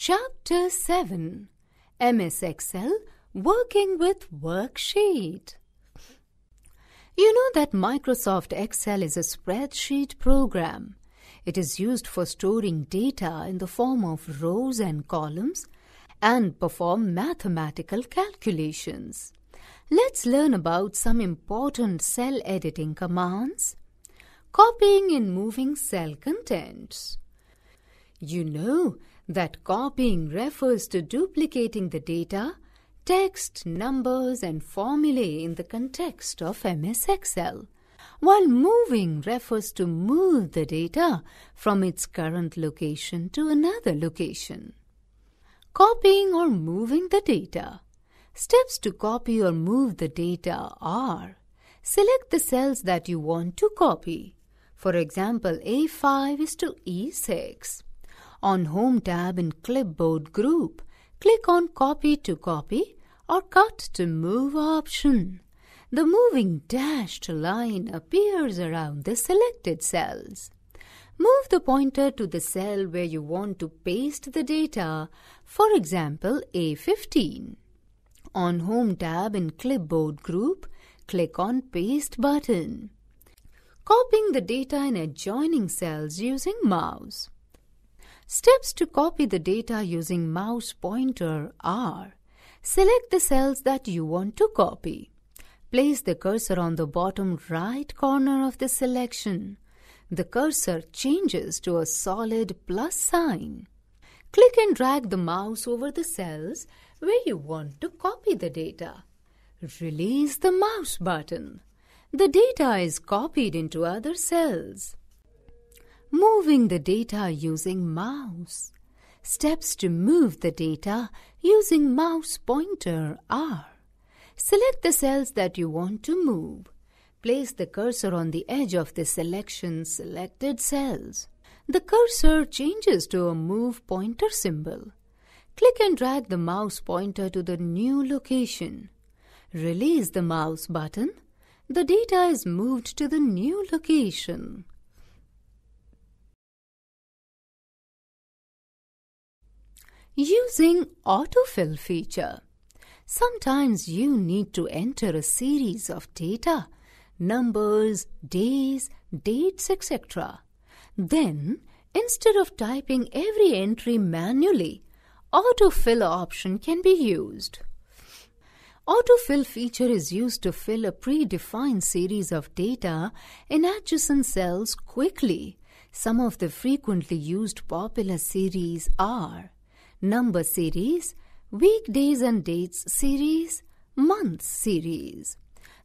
Chapter 7 MS Excel Working with Worksheet You know that Microsoft Excel is a spreadsheet program. It is used for storing data in the form of rows and columns and perform mathematical calculations. Let's learn about some important cell editing commands. Copying and moving cell contents. You know that copying refers to duplicating the data, text, numbers, and formulae in the context of MS Excel, while moving refers to move the data from its current location to another location. Copying or moving the data. Steps to copy or move the data are Select the cells that you want to copy. For example, A5 is to E6. On Home tab in Clipboard group, click on Copy to copy or Cut to move option. The moving dashed line appears around the selected cells. Move the pointer to the cell where you want to paste the data, for example A15. On Home tab in Clipboard group, click on Paste button. Copying the data in adjoining cells using mouse. Steps to copy the data using mouse pointer are Select the cells that you want to copy. Place the cursor on the bottom right corner of the selection. The cursor changes to a solid plus sign. Click and drag the mouse over the cells where you want to copy the data. Release the mouse button. The data is copied into other cells. Moving the data using mouse. Steps to move the data using mouse pointer are Select the cells that you want to move. Place the cursor on the edge of the selection selected cells. The cursor changes to a move pointer symbol. Click and drag the mouse pointer to the new location. Release the mouse button. The data is moved to the new location. Using autofill feature. Sometimes you need to enter a series of data, numbers, days, dates, etc. Then, instead of typing every entry manually, autofill option can be used. Autofill feature is used to fill a predefined series of data in adjacent cells quickly. Some of the frequently used popular series are number series, weekdays and dates series, months series.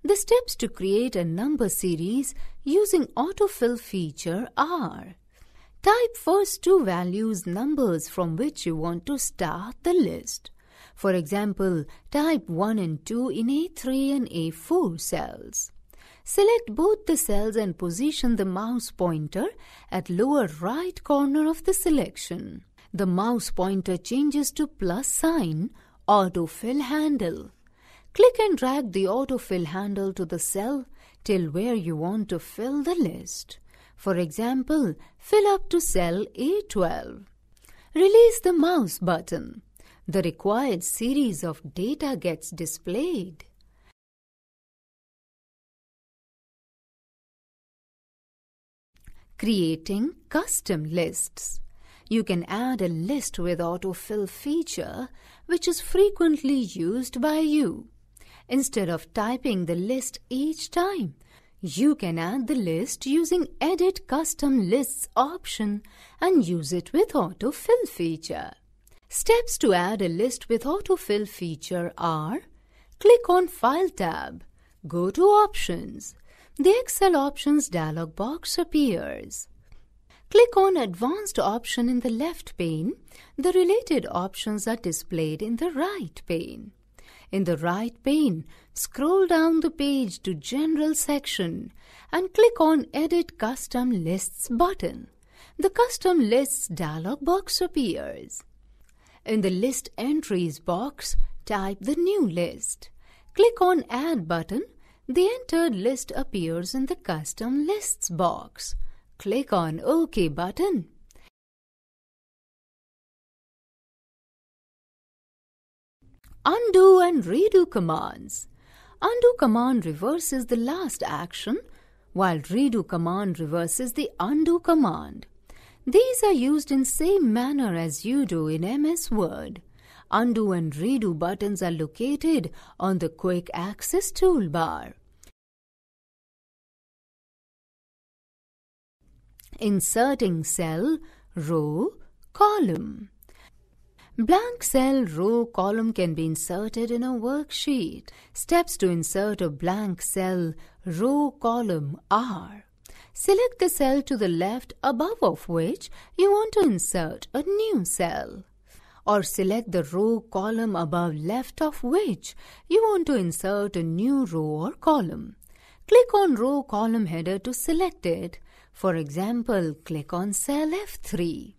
The steps to create a number series using autofill feature are Type first two values numbers from which you want to start the list. For example, type 1 and 2 in A3 and A4 cells. Select both the cells and position the mouse pointer at lower right corner of the selection the mouse pointer changes to plus sign autofill handle. Click and drag the autofill handle to the cell till where you want to fill the list. For example, fill up to cell A12. Release the mouse button. The required series of data gets displayed. Creating custom lists you can add a list with autofill feature which is frequently used by you. Instead of typing the list each time, you can add the list using Edit Custom Lists option and use it with autofill feature. Steps to add a list with autofill feature are Click on File tab. Go to Options. The Excel Options dialog box appears. Click on Advanced option in the left pane. The related options are displayed in the right pane. In the right pane, scroll down the page to General section and click on Edit Custom Lists button. The Custom Lists dialog box appears. In the List Entries box, type the new list. Click on Add button. The entered list appears in the Custom Lists box. Click on OK button. Undo and redo commands. Undo command reverses the last action, while redo command reverses the undo command. These are used in same manner as you do in MS Word. Undo and redo buttons are located on the Quick Access toolbar. Inserting cell, row, column. Blank cell, row, column can be inserted in a worksheet. Steps to insert a blank cell, row, column are Select the cell to the left above of which you want to insert a new cell. Or select the row column above left of which you want to insert a new row or column. Click on row column header to select it. For example, click on cell F3.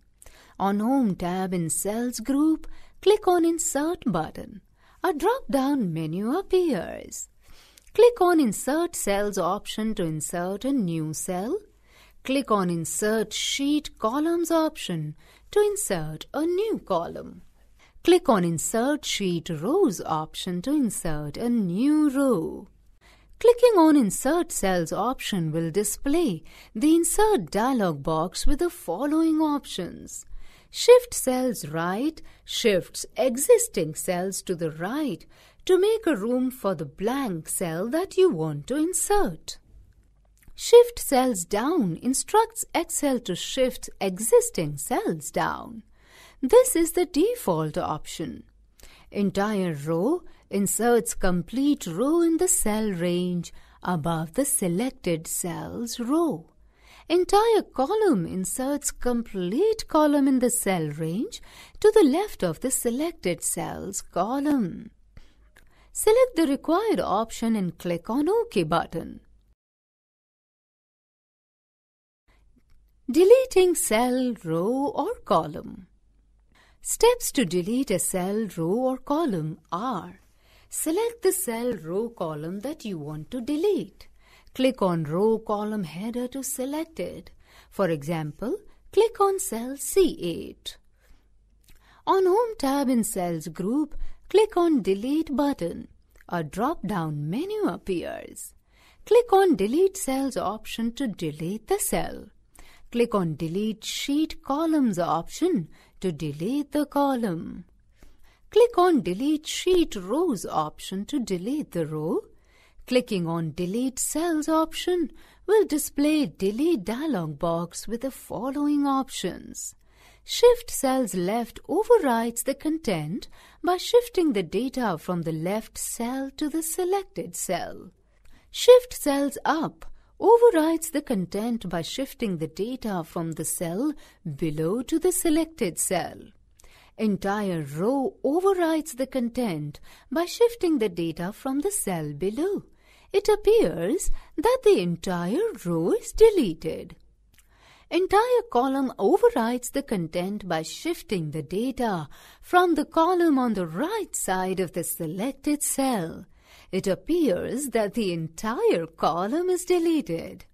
On Home tab in Cells group, click on Insert button. A drop-down menu appears. Click on Insert Cells option to insert a new cell. Click on Insert Sheet Columns option to insert a new column. Click on Insert Sheet Rows option to insert a new row. Clicking on Insert Cells option will display the Insert dialog box with the following options. Shift cells right shifts existing cells to the right to make a room for the blank cell that you want to insert. Shift cells down instructs Excel to shift existing cells down. This is the default option. Entire row inserts complete row in the cell range above the selected cell's row. Entire column inserts complete column in the cell range to the left of the selected cell's column. Select the required option and click on OK button. Deleting cell, row or column. Steps to delete a cell, row or column are Select the cell, row, column that you want to delete. Click on row column header to select it. For example, click on cell C8. On Home tab in Cells group, click on Delete button. A drop-down menu appears. Click on Delete Cells option to delete the cell. Click on Delete Sheet Columns option to delete the column. Click on Delete Sheet Rows option to delete the row. Clicking on Delete Cells option will display Delete dialog box with the following options. Shift Cells Left overrides the content by shifting the data from the left cell to the selected cell. Shift Cells Up overrides the content by shifting the data from the cell below to the selected cell. Entire row overrides the content by shifting the data from the cell below. It appears that the entire row is deleted. Entire column overrides the content by shifting the data from the column on the right side of the selected cell it appears that the entire column is deleted.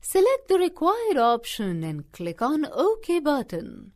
Select the required option and click on OK button.